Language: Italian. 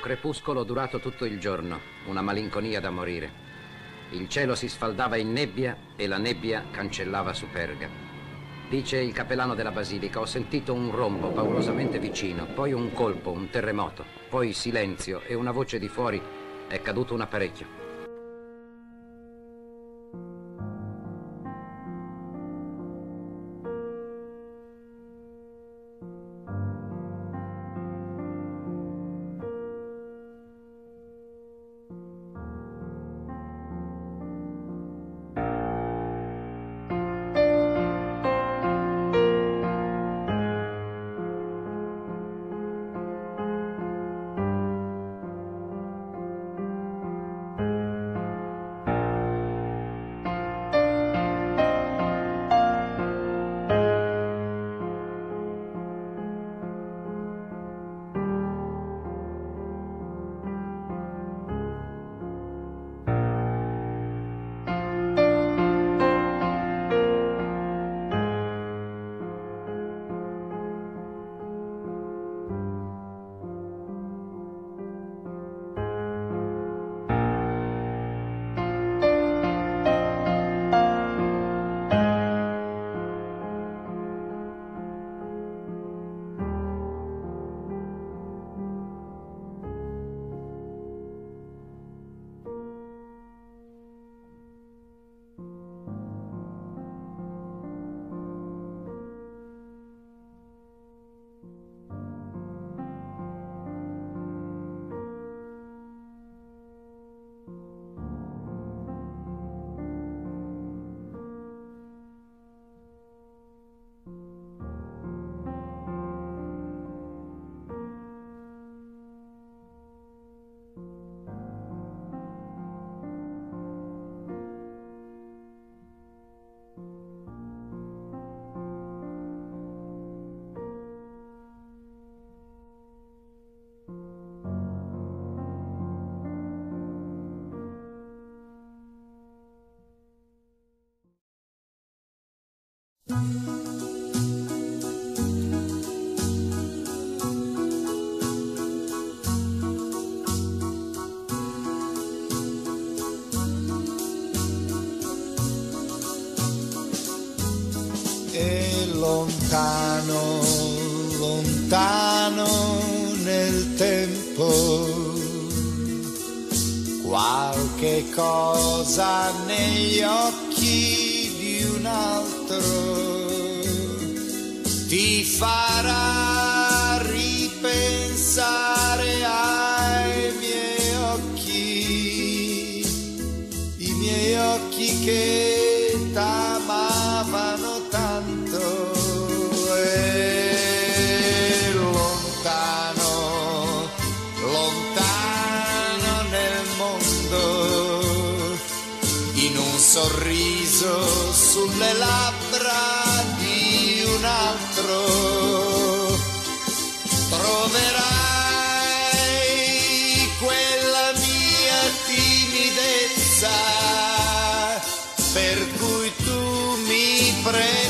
crepuscolo durato tutto il giorno, una malinconia da morire. Il cielo si sfaldava in nebbia e la nebbia cancellava Superga. Dice il capellano della basilica, ho sentito un rombo paurosamente vicino, poi un colpo, un terremoto, poi silenzio e una voce di fuori, è caduto un apparecchio. E lontano, lontano nel tempo, qualche cosa negli occhi di un altro ti farà ripensare ai miei occhi, i miei occhi che t'amavano tanto e lontano, lontano nel mondo, in un sorriso sulle labbra per cui tu mi prenderai